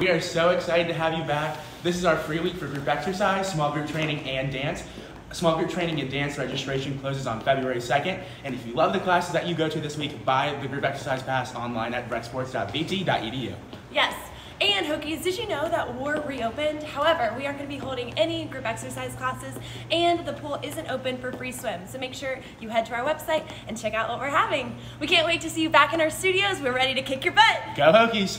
We are so excited to have you back. This is our free week for group exercise, small group training, and dance. Small group training and dance registration closes on February 2nd. And if you love the classes that you go to this week, buy the group exercise pass online at recsports.vt.edu. Yes. And Hokies, did you know that WAR reopened? However, we aren't going to be holding any group exercise classes and the pool isn't open for free swim. So make sure you head to our website and check out what we're having. We can't wait to see you back in our studios. We're ready to kick your butt. Go Hokies!